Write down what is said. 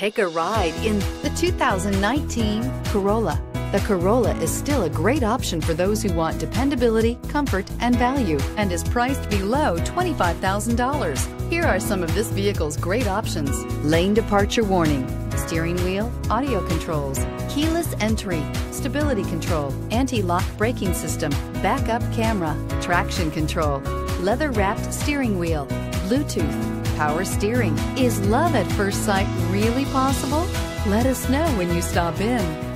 Take a ride in the 2019 Corolla. The Corolla is still a great option for those who want dependability, comfort, and value, and is priced below $25,000. Here are some of this vehicle's great options. Lane departure warning, steering wheel, audio controls, keyless entry, stability control, anti-lock braking system, backup camera, traction control, leather-wrapped steering wheel, Bluetooth, power steering. Is love at first sight really possible? Let us know when you stop in.